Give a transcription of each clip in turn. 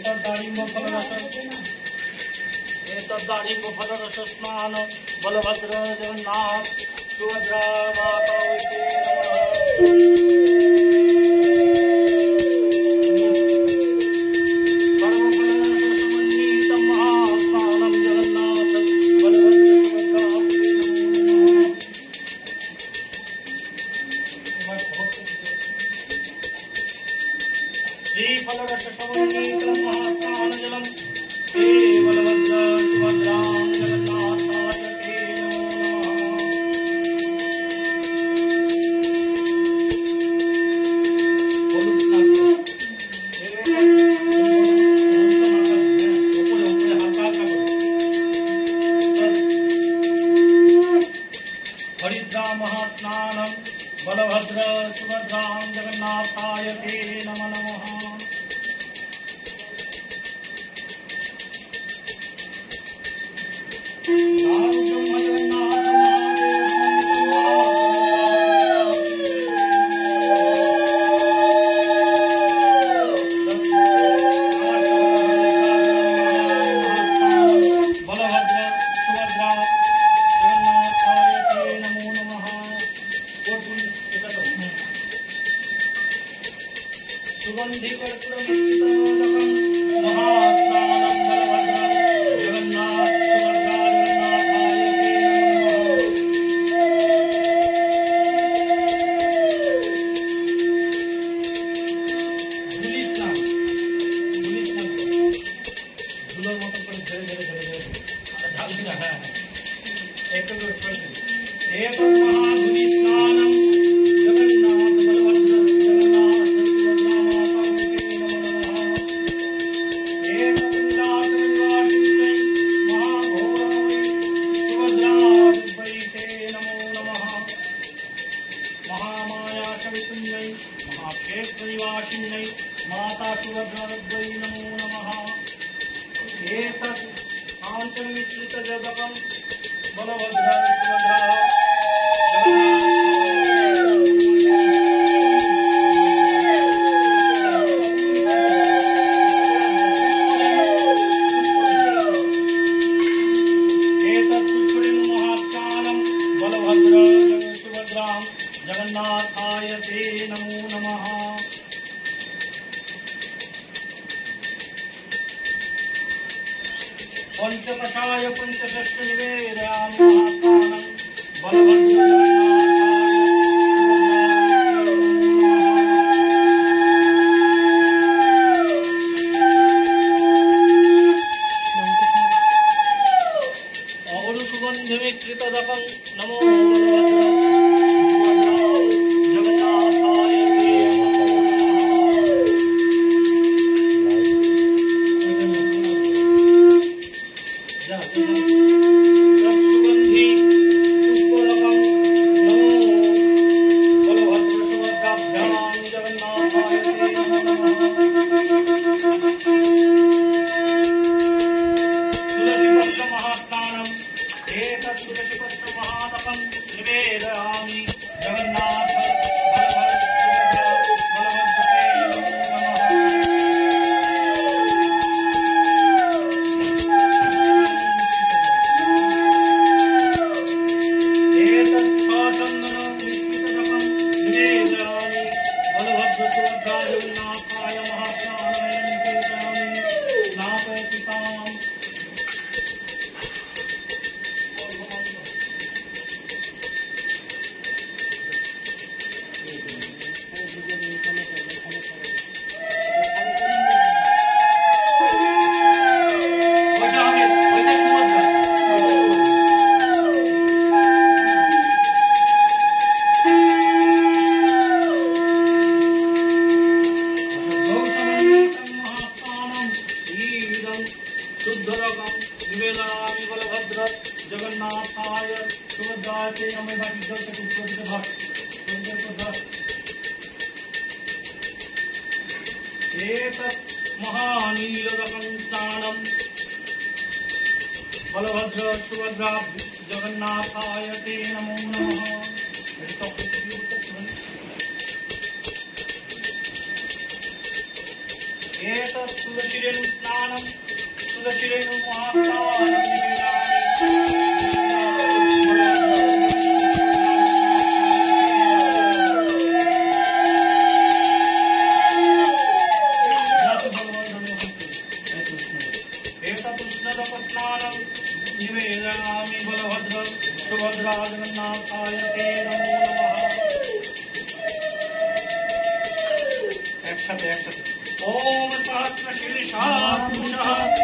एतद् दानिम्ब फलरस एतद् दानिम्ब फलरसस्नान बलभद्र जगन्नाथ सुभद्रा माता Ito na? جگ بل جگہ ایک ओम सहस्र शीर्षा पुषा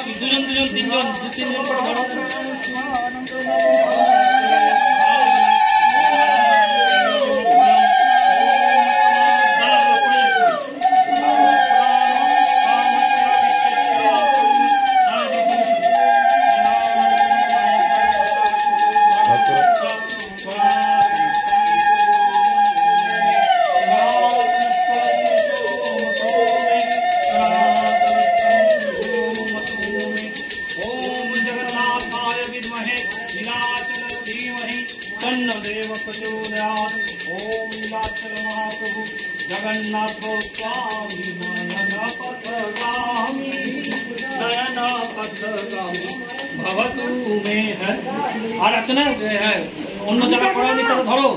দুজন দুজন তিনজন দু তিনজন করে ধরো জগন্নাথ স্বামী নয়ন পথগামী নয়ন পথগামী ভবতু মে হ্যাঁ আর আছে না হ্যাঁ অন্য জায়গা পড়ানি তারা ধরো।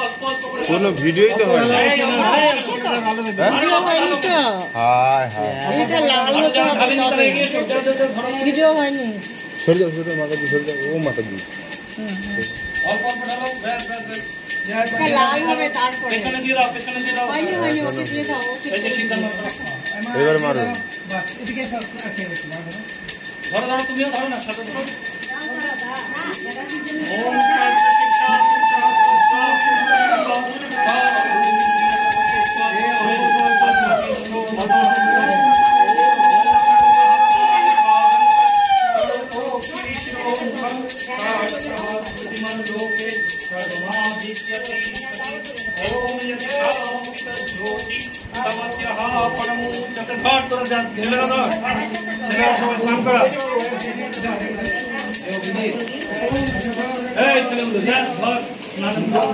অল্প অল্প করে কোনো ভিডিওই তো হয় না হায় হায় ভিডিও হয়নি সরে যাও সরে মাথা দিয়ে সরে যাও ও মাথা দিয়ে দাও দাও দাও এবার মারো 誰だろう、とみは誰なしゃべる。Oh.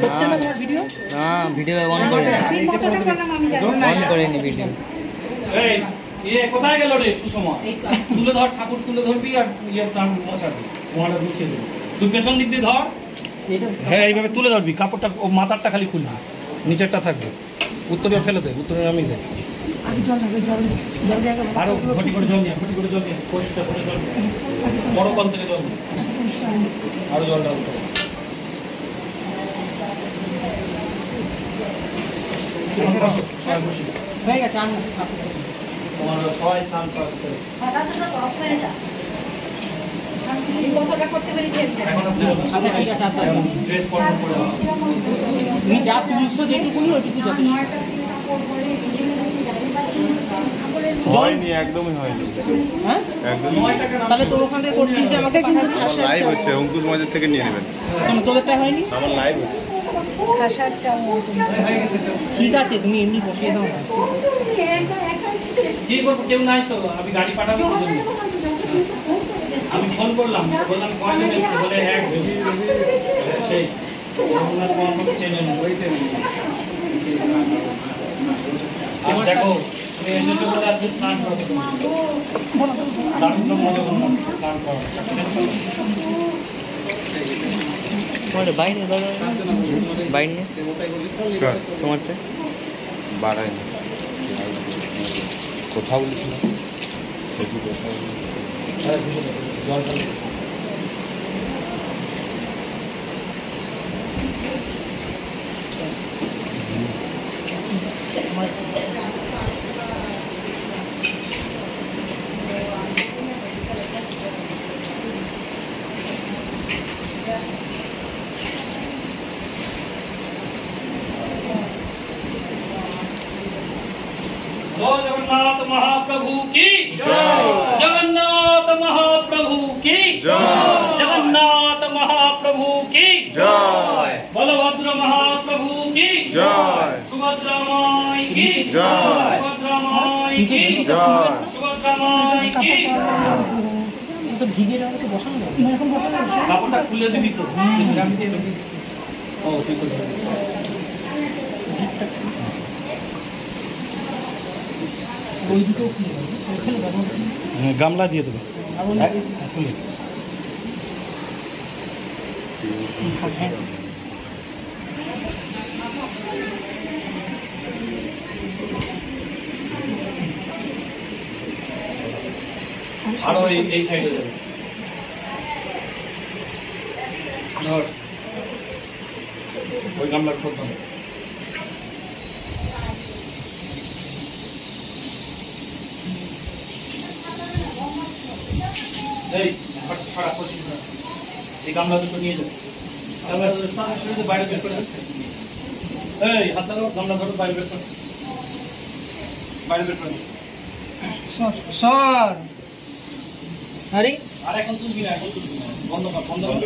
হচ্ছে না ভিডিও না ভিডিও অন করে অন ভিডিও এই ইয়ে কোথায় গেল রে সুষমা? তুলে ধর ঠাকুর তুলে ধরবি আর ইয়ে তার মোছাবি মোয়াটা মুছে দেবি তুই পেছন দিক দিয়ে ধর। হ্যাঁ এইভাবে তুলে ধরবি কাপড়টা ও মাথারটা খালি খুলবি। নিচেরটা থাকবে। উত্তরে ফেলে দে উত্তরে নামিয়ে দে আরও ঘটি করে জল নিয়ে ঘটি করে জল নিয়ে পরিষ্কার করে জল বড় কল থেকে জল। আরও জল ডাল হয়ে গেছে তোমার সবাই স্নান পাস করে আচ্ছা আচ্ছা। তুমি যা তুলছো যেটুকুনি যথেষ্ট হয়নি একদমই হয়নি। হ্যাঁ? একদমই তাহলে তোর ওখান থেকে করছিস যে আমাকে কিন্তু লাইভ হচ্ছে অঙ্কুশ মজার থেকে নিয়ে নেবেন। কেন তোদেরটা হয়নি? আমার লাইভ হচ্ছে। খাসার চাল ঠিক আছে তুমি এমনি বসিয়ে দাও। না কি করব কেউ নাই তো আমি গাড়ি পাঠাবো আমি ফোন করলাম বললাম কয়জন এসছে বলে একজন সেই চেনেন দেখো তুমি এসেছো বলে আজকে স্নান করো তুমি। দারুণ মজা করলাম স্নান করো তোমার বাইরে বাইরে কার? তোমারটা বাড়ায়নি কোথাও বলেছিলাম দেখি কোথাও जय जगन्नाथ महाप्रभु की जगन्नाथ महाप्रभु की जगन्नाथ महाप्रभु की জয় बलभद्र महाप्रभु की জয় सुभद्रा माई की जय। सुभद्रा माई की জয় सुभद्रा माई की এই তো ভিজে যাবে তো বসানো যাবে এখন বসানো যাবে কাপড়টা খুলে দিবি তো ও ঠিক আছে গামলা দিয়ে দেবে। হ্যাঁ। আরও এই সাইডে যাবে। ধর। ওই গামলার প্রথম এই এই গামলা দুটো নিয়ে বাইরে বের করে। এই হাত ধরো গামলা ধরো বাইরে বের করে। বাইরে বের করো সর আরে। আর এখন তুলবি না এখন তুলবি না। বন্ধ কর বন্ধ কর।